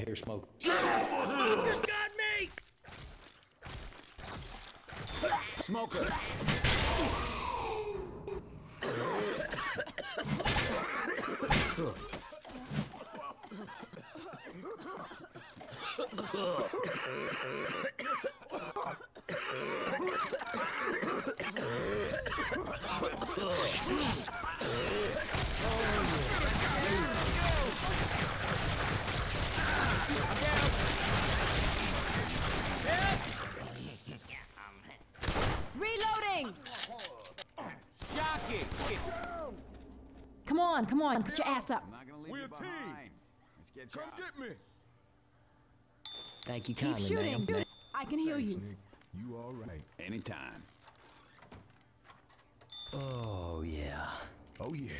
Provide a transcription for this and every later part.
hear smoke. Smoker's got me! Smoker! Reloading! Jockey! Come on, come on, put your ass up. I'm not gonna leave We're you a team. Let's get Come out. get me. Thank you Keep kindly, shooting. ma'am. I can heal Thanks, you. Nick. You all right? Anytime. Oh, yeah. Oh yeah.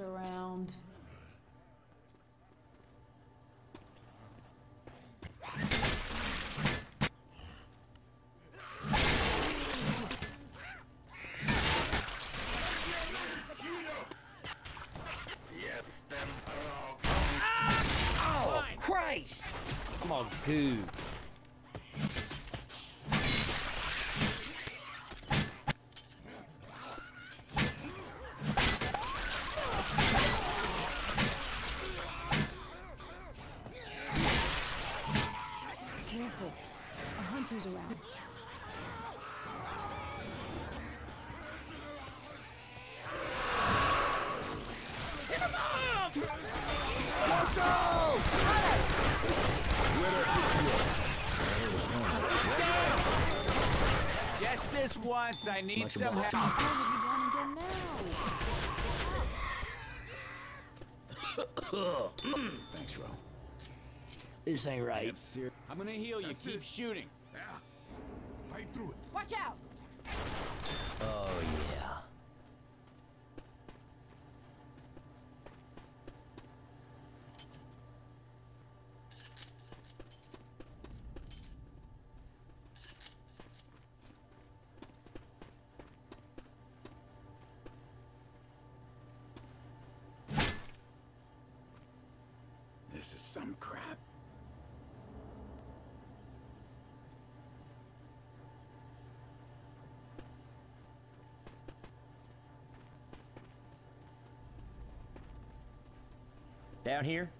Boomer's around. Oh, Christ! Come on, goo. A hunter's around. Just this once, I need Much some help. What have you done to now? Thanks, Ro. This ain't right. Sir. I'm gonna heal you. That's Keep it. shooting. Yeah. Fight through it. Watch out! Oh, yeah. This is some crap. Down here?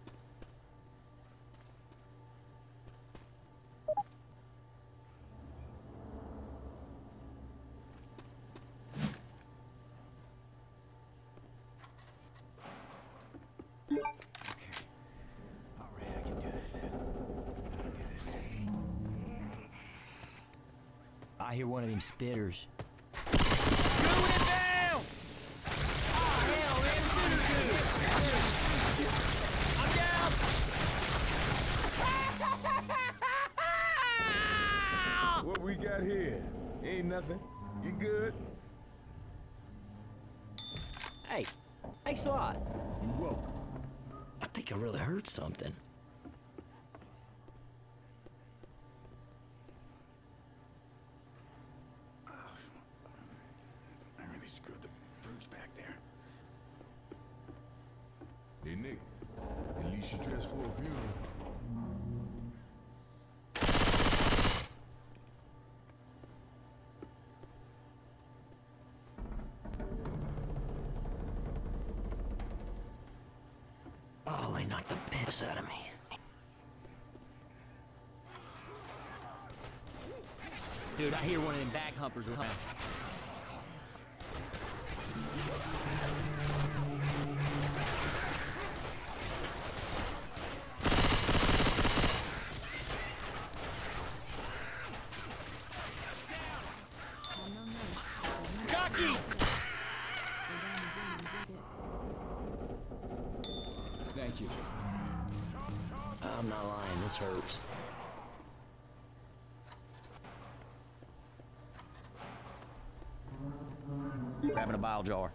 I hear one of them spitters. Shoot it down! I'm down! What we got here? Ain't nothing. You good? Hey, thanks a lot. You welcome. I think I really heard something. I really screwed the brutes back there. Hey Nick. At least you dressed for a funeral. Out of me. Dude, I hear one of them bag humpers around. Thank you. I'm not lying, this hurts. Grabbing a bile jar.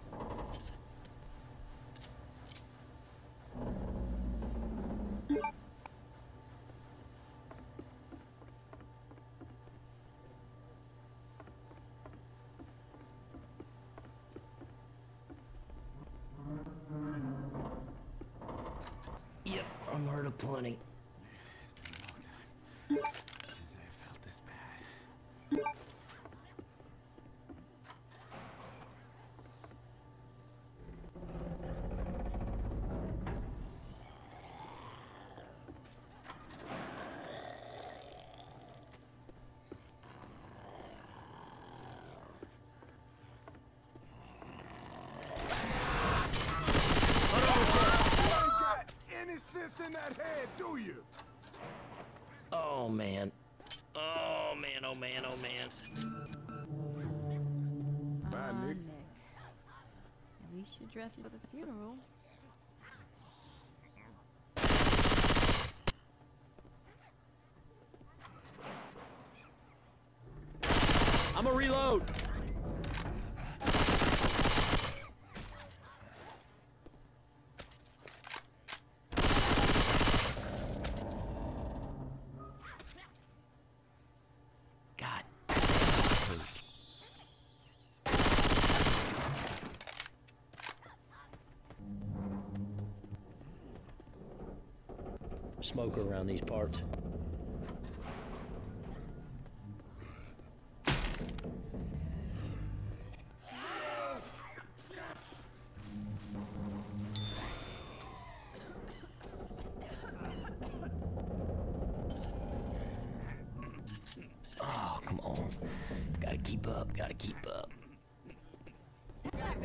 Yep, I'm hurt of plenty. Since I felt this bad. You ain't got any sense in that head, do you? Oh man. Oh man, oh man, oh man. Bye, Ah, Nick. At least you're dressed for the funeral. I'm a reload. Smoker around these parts. Oh, come on. Gotta keep up, gotta keep up. Guys